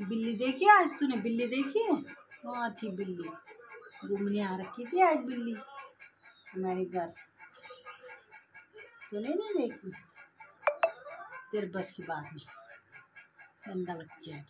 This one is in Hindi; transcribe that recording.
बिल्ली देखी? आज तूने बिल्ली देखी है? वहाँ थी बिल्ली। घूमने आ रखी थी आज बिल्ली। हमारे घर। तूने नहीं देखी? तेरे बस की बात नहीं। गंदा बच्चा है।